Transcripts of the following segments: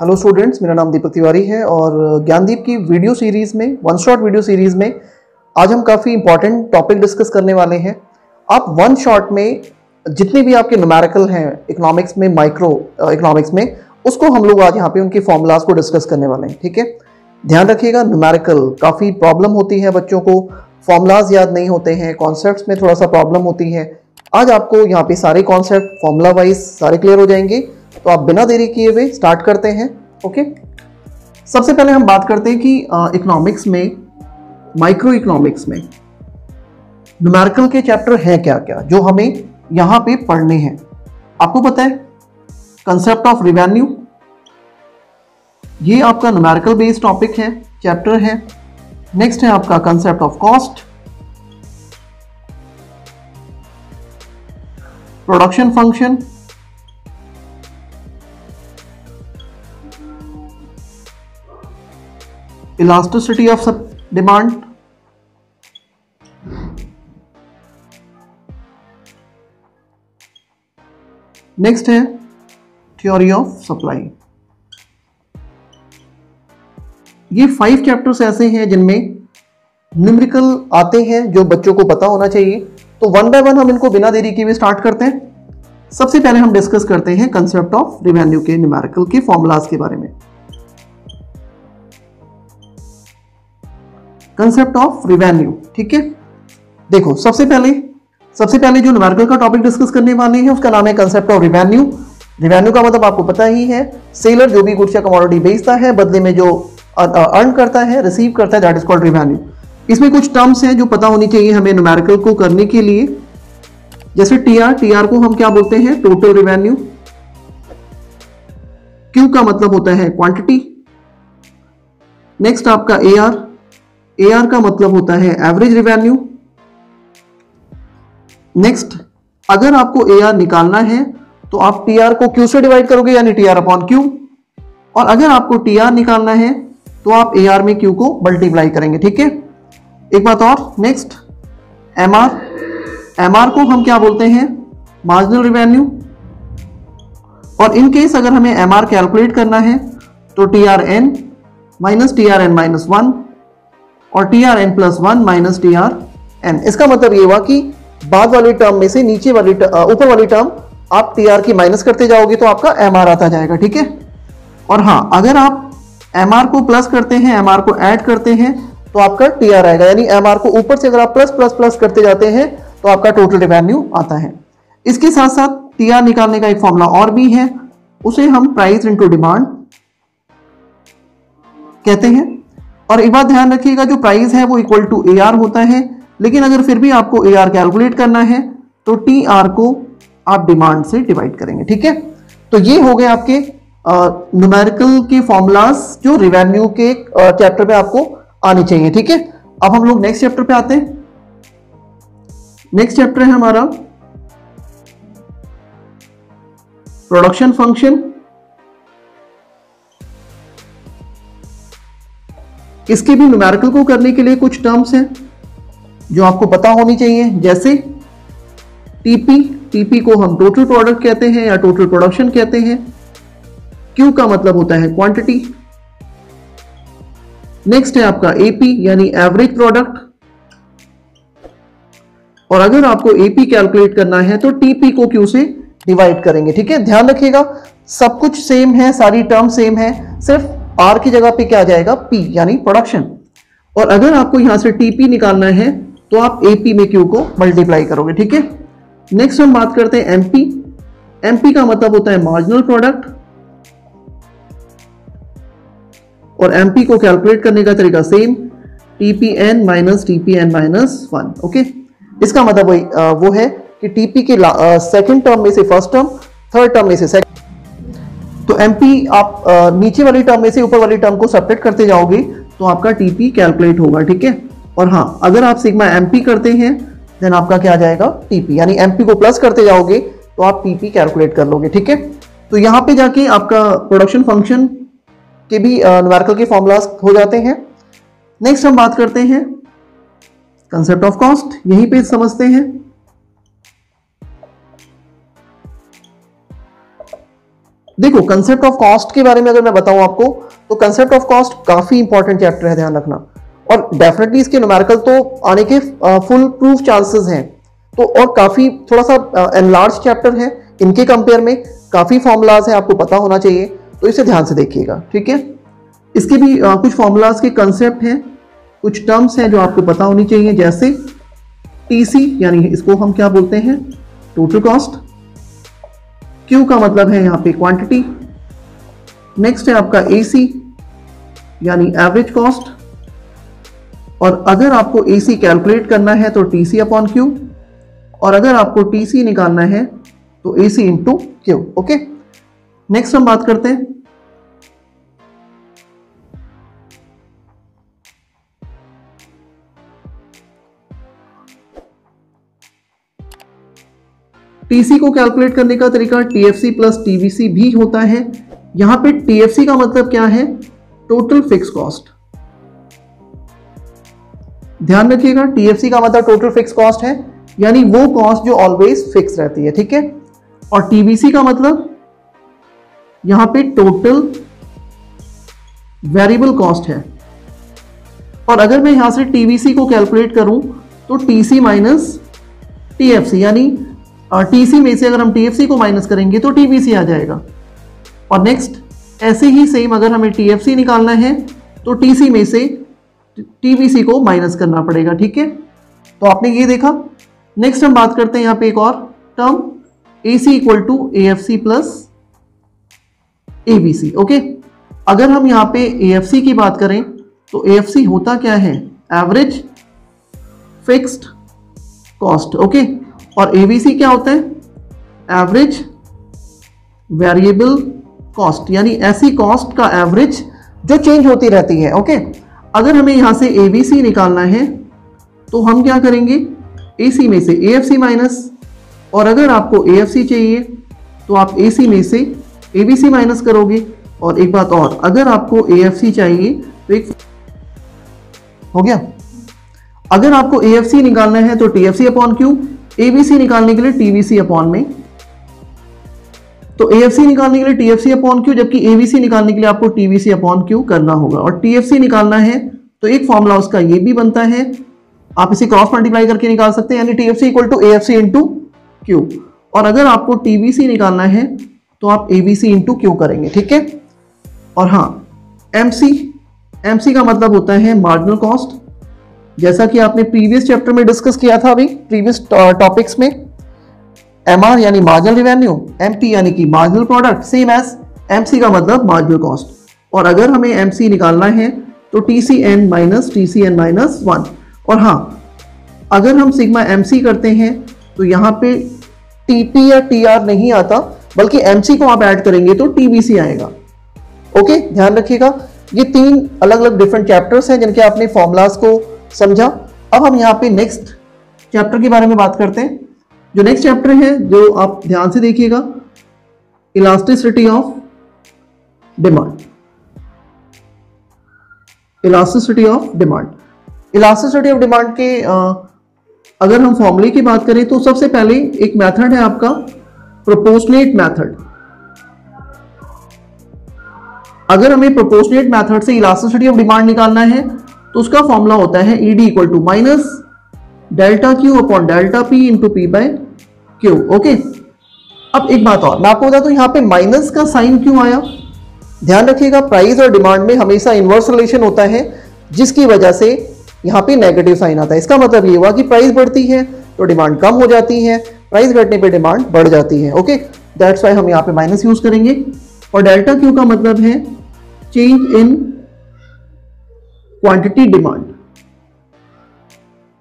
Hello students मेरा नाम दीपक तिवारी है और ज्ञानदीप की वीडियो सीरीज़ में वन शॉट वीडियो सीरीज़ में आज हम काफ़ी इंपॉर्टेंट टॉपिक डिस्कस करने वाले हैं। आप वन शॉट में जितने भी आपके न्यूमेरिकल हैं इकोनॉमिक्स में माइक्रो इकोनॉमिक्स में, उसको हम लोग आज यहाँ पे उनके फॉर्मूलाज को डिस्कस करने वाले हैं, ठीक है? ध्यान रखिएगा न्यूमेरिकल काफ़ी प्रॉब्लम होती है बच्चों को। फॉर्मूलाज याद नहीं होते हैं कॉन्सेप्ट में थोड़ा सा प्रॉब्लम होती है। आज आपको यहाँ पे सारे कॉन्सेप्ट फॉर्मूला वाइज सारे क्लियर हो जाएँगे। तो आप बिना देरी किए हुए स्टार्ट करते हैं ओके सबसे पहले हम बात करते हैं कि इकोनॉमिक्स में माइक्रो इकोनॉमिक्स में न्यूमेरिकल के चैप्टर हैं क्या क्या जो हमें यहाँ पे पढ़ने हैं। आपको पता है कंसेप्ट ऑफ़ रिवेन्यू ये आपका न्यूमेरिकल बेस्ड टॉपिक है चैप्टर है। नेक्स्ट है आपका concept of cost production function elasticity of demand? Next है थ्योरी ऑफ़ सप्लाई ये फाइव चैप्टर्स ऐसे हैं जिनमें न्यूमेरिकल आते हैं जो बच्चों को पता होना चाहिए। तो वन बाय वन हम इनको बिना देरी के भी स्टार्ट करते हैं। सबसे पहले हम डिस्कस करते हैं कंसेप्ट ऑफ़ रिवेन्यू के न्यूमेरिकल के फॉर्मूलाज के बारे में। कंसेप्ट ऑफ़ रिवेन्यू ठीक है? देखो, सबसे पहले सबसे पहले जो न्यूमेरिकल का टॉपिक डिस्कस करने वाले हैं, उसका नाम है कंसेप्ट ऑफ़ रिवेन्यू रिवेन्यू का मतलब आपको पता ही है सेलर जो भी गुड्स या कमोडिटी बेचता है, बदले में जो अर्न करता है रिसीव करता है दैट इज़ कॉल्ड रिवेन्यू इसमें कुछ टर्म्स हैं जो पता होनी चाहिए हमें न्यूमेरिकल को करने के लिए. जैसे टीआर टीआर को हम क्या बोलते हैं? टोटल रिवेन्यू क्यू का मतलब होता है क्वांटिटी नेक्स्ट आपका ए आर आर का मतलब होता है एवरेज रिवेन्यू नेक्स्ट अगर आपको ए आर निकालना है तो आप टी आर को क्यू से डिवाइड करोगे, यानी टी आर अपॉन क्यू और अगर आपको टी आर निकालना है तो आप ए आर में क्यू को मल्टीप्लाई करेंगे, ठीक है? एक बात और next M R M R को हम क्या बोलते हैं? मार्जिनल रिवेन्यू और इन केस अगर हमें एम आर कैलकुलेट करना है तो T R N minus T R N minus one और T R N plus one minus T R N इसका मतलब ये हुआ कि बाद वाली टर्म में से नीचे वाली ऊपर वाली टर्म आप टी आर की माइनस करते जाओगे तो आपका एम आर आता जाएगा, ठीक है? और हाँ अगर आप एम आर को प्लस करते हैं एम आर को ऐड करते हैं तो आपका टी आर आएगा। यानी एम आर को ऊपर से अगर आप प्लस प्लस प्लस करते जाते हैं तो आपका टोटल रिवेन्यू आता है। इसके साथ साथ टी आर निकालने का एक फॉर्मूला और भी है। उसे हम प्राइस इंटू डिमांड कहते हैं। और एक बात ध्यान रखिएगा, जो प्राइस है वो इक्वल टू ए आर होता है, लेकिन अगर फिर भी आपको ए आर कैलकुलेट करना है तो टी आर को आप डिमांड से डिवाइड करेंगे, ठीक है? तो ये हो गए आपके न्यूमेरिकल के फॉर्मूलाज जो रिवेन्यू के चैप्टर पे आपको आने चाहिए, ठीक है? अब हम लोग नेक्स्ट चैप्टर पे आते हैं। नेक्स्ट चैप्टर है हमारा प्रोडक्शन फ़ंक्शन इसके भी न्यूमेरिकल को करने के लिए कुछ टर्म्स हैं, जो आपको पता होनी चाहिए। जैसे टीपी टीपी को हम टोटल प्रोडक्ट कहते हैं या टोटल प्रोडक्शन कहते हैं। क्यू का मतलब होता है क्वांटिटी नेक्स्ट है आपका एपी यानी एवरेज प्रोडक्ट और अगर आपको एपी कैलकुलेट करना है तो टीपी को क्यू से डिवाइड करेंगे, ठीक है? ध्यान रखिएगा, सब कुछ सेम है, सारी टर्म सेम है, सिर्फ़ आर की जगह पे क्या आ जाएगा? पी यानी प्रोडक्शन और अगर आपको यहाँ से टीपी निकालना है तो आप एपी में क्यू को मल्टीप्लाई करोगे, ठीक है? नेक्स्ट हम बात करते हैं एमपी एमपी का मतलब होता है मार्जिनल प्रोडक्ट और एमपी को कैलकुलेट करने का तरीका same TPN minus TPN minus one okay इसका मतलब वो है कि टीपी के सेकंड टर्म में से फ़र्स्ट टर्म थर्ड टर्म में से सेकंड तो एमपी आप नीचे वाली टर्म में से ऊपर वाली टर्म को सेपरेट करते जाओगे तो आपका टीपी कैलकुलेट होगा, ठीक है? और हाँ अगर आप सिग्मा एमपी करते हैं देन आपका क्या आ जाएगा? टीपी यानी एमपी को प्लस करते जाओगे तो आप टीपी कैलकुलेट कर लोगे, ठीक है? तो यहाँ पे जाके आपका प्रोडक्शन फ़ंक्शन के भी न्यूमेरिकल के फॉर्मूलाज हो जाते हैं। नेक्स्ट हम बात करते हैं कंसेप्ट ऑफ़ कॉस्ट यहीं पे समझते हैं। देखो कंसेप्ट ऑफ़ कॉस्ट के बारे में अगर मैं बताऊँ आपको तो कंसेप्ट ऑफ़ कॉस्ट काफ़ी इंपॉर्टेंट चैप्टर है ध्यान रखना। और डेफिनेटली इसके न्यूमेरिकल तो आने के फुल प्रूफ चांसेस हैं। तो और काफ़ी थोड़ा सा एनलार्ज चैप्टर है। इनके कंपेयर में काफ़ी फॉर्मूलाज है आपको पता होना चाहिए। तो इसे ध्यान से देखिएगा ठीक है? इसके भी आ, कुछ फॉर्मूलाज के कंसेप्ट हैं कुछ टर्म्स हैं जो आपको पता होनी चाहिए जैसे टीसी यानी इसको हम क्या बोलते हैं? टोटल कॉस्ट क्यू का मतलब है यहाँ पे क्वांटिटी नेक्स्ट है आपका ए सी यानी एवरेज कॉस्ट और अगर आपको ए सी कैलकुलेट करना है तो टी सी अपॉन क्यू और अगर आपको टी सी निकालना है तो A C into Q okay next हम बात करते हैं. टीसी को कैलकुलेट करने का तरीका टीएफसी प्लस टीवीसी भी होता है। यहाँ पे टीएफसी का मतलब क्या है? टोटल फिक्स कॉस्ट ध्यान रखिएगा टीएफसी का मतलब टोटल फिक्स कॉस्ट है, यानी वो कॉस्ट जो ऑलवेज फिक्स रहती है, ठीक है? और टीवीसी का मतलब यहाँ पे टोटल वेरिएबल कॉस्ट है। और अगर मैं यहाँ से टीवीसी को कैलकुलेट करूँ तो टीसी माइनस टीएफसी यानी टीसी में से अगर हम टीएफसी को माइनस करेंगे तो टीबीसी आ जाएगा। और नेक्स्ट ऐसे ही सेम अगर हमें टीएफसी निकालना है तो टीसी में से टीबीसी को माइनस करना पड़ेगा, ठीक है? तो आपने ये देखा। नेक्स्ट हम बात करते हैं यहाँ पे एक और term A C equal to A F C plus A B C okay अगर हम यहाँ पे ए एफ़ सी की बात करें तो ए एफ़ सी होता क्या है? एवरेज फिक्स्ड कॉस्ट ओके और एबीसी क्या होता है? एवरेज वेरिएबल कॉस्ट यानी ऐसी कॉस्ट का एवरेज जो चेंज होती रहती है ओके अगर हमें यहाँ से एबीसी निकालना है तो हम क्या करेंगे? एसी में से एएफसी माइनस और अगर आपको एएफसी चाहिए तो आप एसी में से एबीसी माइनस करोगे। और एक बात और, अगर आपको एएफसी चाहिए तो एक हो गया। अगर आपको एएफसी निकालना है तो टीएफसी अपॉन क्यू? एबीसी निकालने के लिए टीवीसी अपॉन में। तो एएफसी निकालने के लिए टीएफसी अपॉन क्यू? जबकि एबीसी निकालने के लिए आपको टीवीसी अपॉन क्यू करना होगा? और टीएफसी निकालना है तो एक फॉर्मूला उसका ये भी बनता है। आप इसे क्रॉस मल्टीप्लाई करके निकाल सकते हैं, यानी TFC equal to AFC into Q और अगर आपको टीवीसी निकालना है तो आप एबीसी इंटू क्यू करेंगे, ठीक है? और हाँ एमसी एमसी का मतलब होता है मार्जिनल कॉस्ट जैसा कि आपने प्रीवियस चैप्टर में डिस्कस किया था अभी प्रीवियस टॉपिक्स में एम आर यानी मार्जिनल रिवेन्यू एम पी यानी कि marginal product same as M C का मतलब मार्जिनल कॉस्ट और अगर हमें एम सी निकालना है तो T C N minus T C N minus one और हाँ अगर हम सिग्मा एम सी करते हैं तो यहाँ पे टी पी या टी आर नहीं आता, बल्कि एम सी को आप ऐड करेंगे तो टी बी सी आएगा. ओके ध्यान रखिएगा, ये तीन अलग अलग डिफरेंट चैप्टर्स हैं जिनके आपने फॉर्मूलाज को समझा अब हम यहाँ पे नेक्स्ट चैप्टर के बारे में बात करते हैं। जो नेक्स्ट चैप्टर है जो आप ध्यान से देखिएगा elasticity of demand elasticity of demand elasticity of demand के आ, अगर हम फॉर्मूले की बात करें तो सबसे पहले एक मेथड है आपका प्रोपोर्शनेट मेथड अगर हमें प्रोपोर्शनेट मेथड से इलास्टिसिटी ऑफ़ डिमांड निकालना है तो उसका फॉर्मूला होता है ED equal to minus delta Q upon delta P into P by Q okay अब एक बात और, मैं आपको बता दूँ, यहाँ पे माइनस का साइन क्यों आया? ध्यान रखिएगा प्राइस और डिमांड में हमेशा इन्वर्स रिलेशन होता है, जिसकी वजह से यहाँ पे नेगेटिव साइन आता है। इसका मतलब ये हुआ कि प्राइस बढ़ती है तो डिमांड कम हो जाती है प्राइस घटने पे डिमांड बढ़ जाती है ओके दैट्स वाई हम यहाँ पे माइनस यूज़ करेंगे। और डेल्टा क्यू का मतलब है change in quantity demand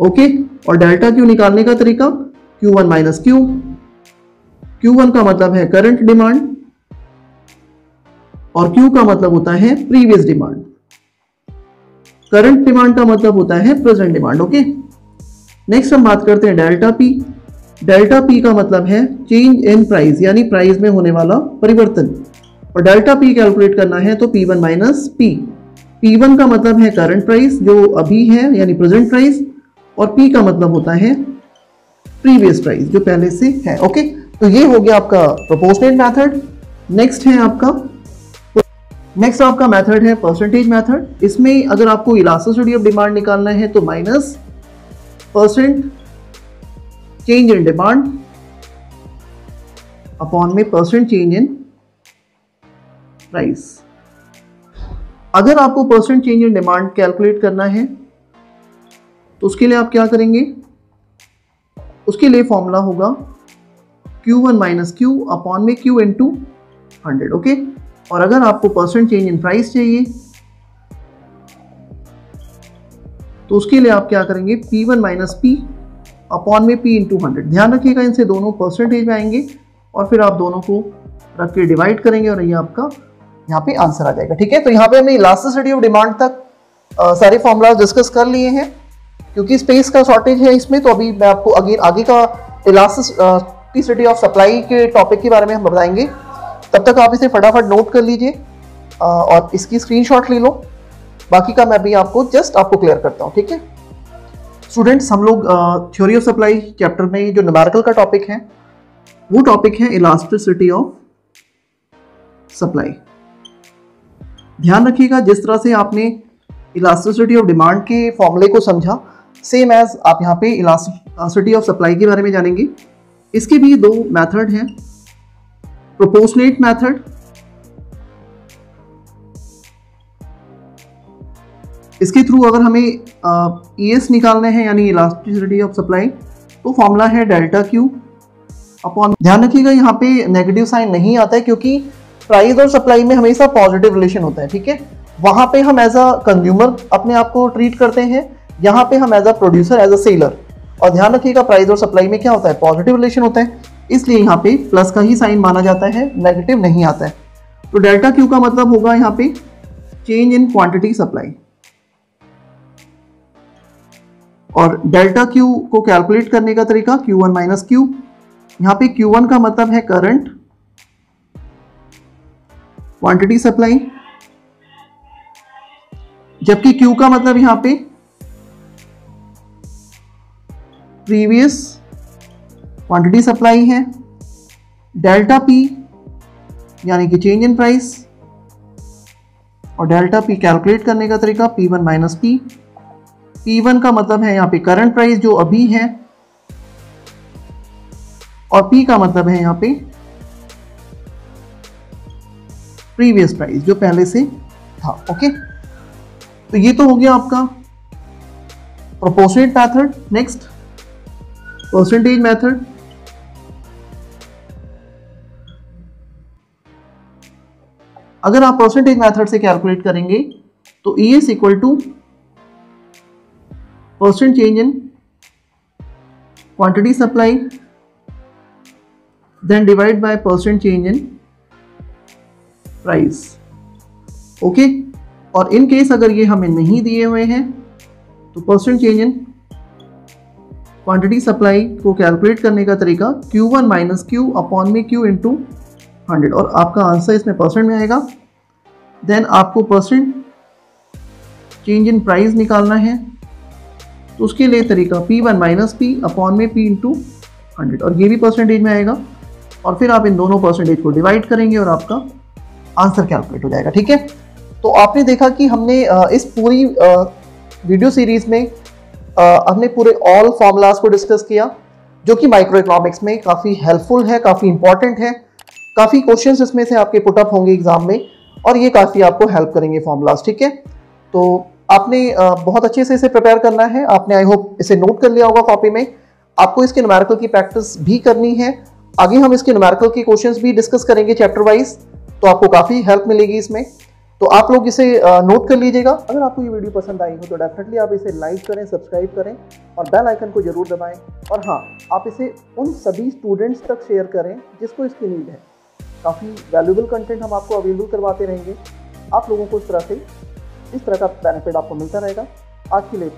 okay और डेल्टा क्यू निकालने का तरीका? Q one minus Q Q one का मतलब है करंट डिमांड और क्यू का मतलब होता है प्रीवियस डिमांड करंट डिमांड का मतलब होता है प्रेजेंट डिमांड ओके नेक्स्ट हम बात करते हैं डेल्टा पी डेल्टा पी का मतलब है चेंज इन प्राइस यानी प्राइस में होने वाला परिवर्तन. और डेल्टा पी कैलकुलेट करना है तो P one minus P P1 का मतलब है करंट प्राइस जो अभी है, यानी प्रेजेंट प्राइस और P का मतलब होता है प्रीवियस प्राइस जो पहले से है ओके तो ये हो गया आपका प्रोपोर्शनेट मेथड नेक्स्ट है आपका नेक्स्ट आपका मेथड है परसेंटेज मेथड इसमें अगर आपको इलास्टिसिटी ऑफ़ डिमांड निकालना है तो minus percent change in demand upon में परसेंट चेंज इन प्राइस अगर आपको percent change in demand calculate करना है तो उसके लिए आप क्या करेंगे? उसके लिए फॉर्मूला होगा Q1 one minus Q upon में Q into hundred okay और अगर आपको परसेंट चेंज इन प्राइस चाहिए तो उसके लिए आप क्या करेंगे? P1 one minus P upon में P इंटू हंड्रेड ध्यान रखिएगा, इनसे दोनों परसेंटेज में आएँगे और फिर आप दोनों को रख के डिवाइड करेंगे और ये आपका यहाँ पे आंसर आ जाएगा ठीक है? तो यहाँ पे हमने इलास्टिसिटी ऑफ़ डिमांड तक आ, सारे फॉर्मूला डिस्कस कर लिए हैं। क्योंकि स्पेस का शॉर्टेज है इसमें तो अभी मैं आपको आगे आगे का इलास्टिसिटी ऑफ़ सप्लाई के टॉपिक के बारे में हम बताएँगे। तब तक आप इसे फटाफट नोट कर लीजिए और इसकी स्क्रीनशॉट ले लो। बाकी का मैं अभी आपको जस्ट आपको क्लियर करता हूँ ठीक है? स्टूडेंट्स हम लोग थ्योरी ऑफ़ सप्लाई चैप्टर में जो न्यूमेरिकल का टॉपिक है वो टॉपिक है इलास्टिसिटी ऑफ़ सप्लाई ध्यान रखिएगा, जिस तरह से आपने इलास्टिसिटी ऑफ़ डिमांड के फॉर्मूले को समझा सेम एज आप यहाँ पे इलास्टिसिटी ऑफ़ सप्लाई के बारे में जानेंगे। इसके भी दो मेथड हैं। प्रोपोर्शनेट मेथड इसके थ्रू अगर हमें ई एस निकालने हैं, यानी इलास्टिसिटी ऑफ़ सप्लाई तो फॉर्मूला है डेल्टा क्यू अपॉन, ध्यान रखिएगा, यहाँ पे नेगेटिव साइन नहीं आता है, क्योंकि प्राइस और सप्लाई में हमेशा पॉजिटिव रिलेशन होता है, ठीक है? वहाँ पे हम एज अ कंज्यूमर अपने आप को ट्रीट करते हैं, यहाँ पे हम as a producer as a seller और ध्यान रखिएगा प्राइस और सप्लाई में क्या होता है? पॉजिटिव रिलेशन होता है, इसलिए यहाँ पे प्लस का ही साइन माना जाता है नेगेटिव नहीं आता है। तो डेल्टा क्यू का मतलब होगा यहाँ पे चेंज इन क्वांटिटी सप्लाई और डेल्टा क्यू को कैलकुलेट करने का तरीका क्यू वन माइनस क्यू यहाँ पे क्यू वन का मतलब है करंट क्वांटिटी सप्लाई जबकि Q का मतलब यहाँ पे प्रीवियस क्वांटिटी सप्लाई है। डेल्टा P, यानी कि चेंज इन प्राइस और डेल्टा P कैलकुलेट करने का तरीका P1 one minus P P का मतलब है यहाँ पे करंट प्राइस जो अभी है, और P का मतलब है यहाँ पे प्रीवियस प्राइस, जो पहले से था ओके तो ये तो हो गया आपका proportionate method next percentage method अगर आप परसेंटेज मेथड से कैलकुलेट करेंगे तो E S equal to percent change in quantity supply then divide by percent change in price okay और इन केस अगर ये हमें नहीं दिए हुए हैं तो percent change in quantity supply को कैलकुलेट करने का तरीका Q1 one minus Q upon में Q इंटू और आपका आंसर इसमें परसेंट में आएगा। देन आपको परसेंट चेंज इन प्राइस निकालना है। तो उसके लिए तरीका P1 one minus P upon में P इंटू हंड्रेड और ये भी परसेंटेज में आएगा। और फिर आप इन दोनों परसेंटेज को डिवाइड करेंगे और आपका आंसर कैलकुलेट हो जाएगा, ठीक है? तो आपने देखा कि हमने इस पूरी वीडियो सीरीज़ में हमने पूरे ऑल फॉर्मूलाज को डिस्कस किया, जो कि माइक्रो इकोनॉमिक्स में काफ़ी हेल्पफुल है, काफ़ी इंपॉर्टेंट है। काफ़ी क्वेश्चंस इसमें से आपके पुटअप होंगे एग्ज़ाम में, और ये काफ़ी आपको हेल्प करेंगे फॉर्मूलाज ठीक है? तो आपने बहुत अच्छे से इसे प्रिपेयर करना है। आपने आई होप इसे नोट कर लिया होगा कॉपी में। आपको इसके न्यूमेरिकल की प्रैक्टिस भी करनी है। आगे हम इसके न्यूमेरिकल के क्वेश्चंस भी डिस्कस करेंगे चैप्टर वाइज तो आपको काफ़ी हेल्प मिलेगी इसमें। तो आप लोग इसे नोट कर लीजिएगा। अगर आपको ये वीडियो पसंद आई हो तो डेफिनेटली आप इसे लाइक करें सब्सक्राइब करें और बेल आइकन को ज़रूर दबाएँ। और हाँ आप इसे उन सभी स्टूडेंट्स तक शेयर करें जिसको इसकी नीड है। काफ़ी वैल्यूबल कंटेंट हम आपको अवेलेबल करवाते रहेंगे। आप लोगों को इस तरह से, इस तरह का बेनिफिट आपको मिलता रहेगा। आज के लिए